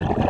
you